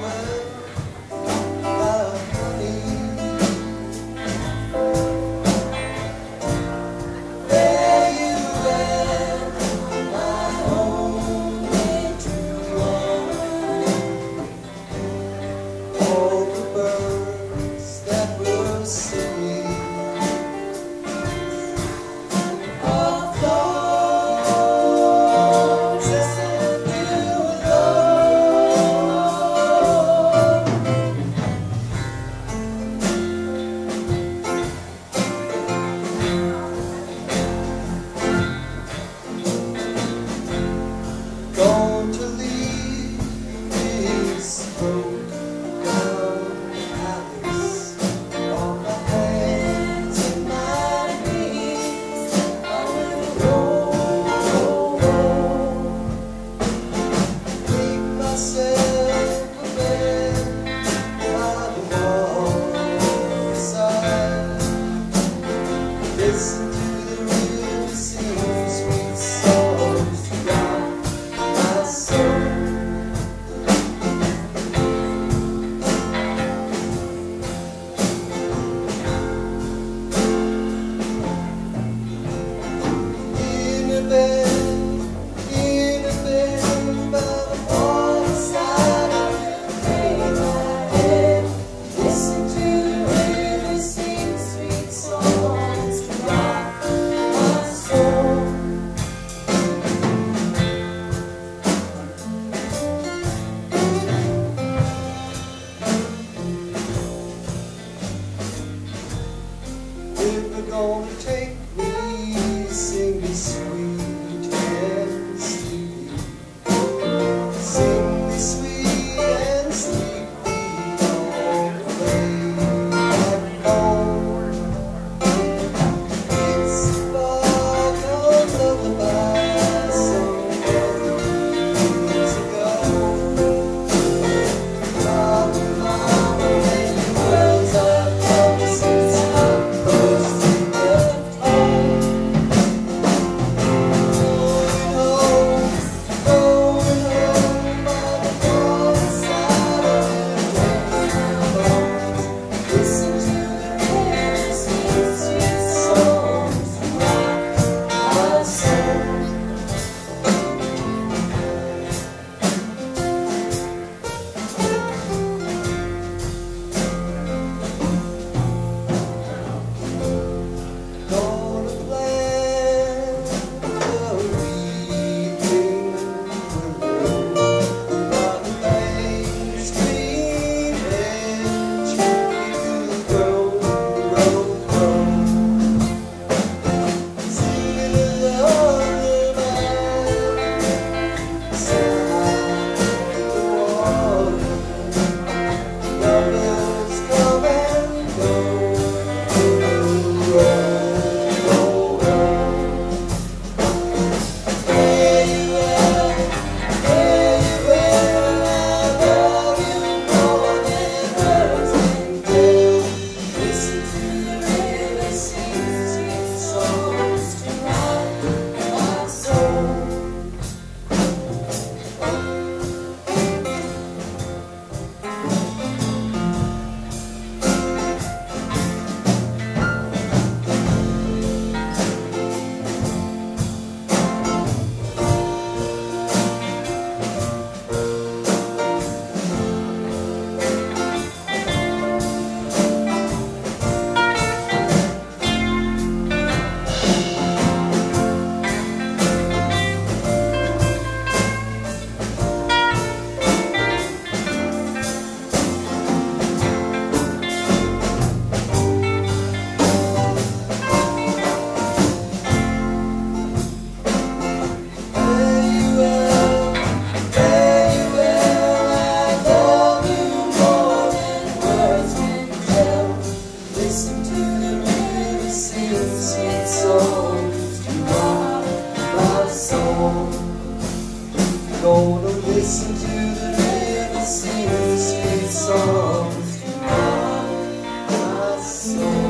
Mama. gonna take me, sing me sweet. Listen to the river sing sweet songs. Ah, ah, My soul.